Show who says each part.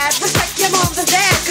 Speaker 1: bad, protect your mom and dads.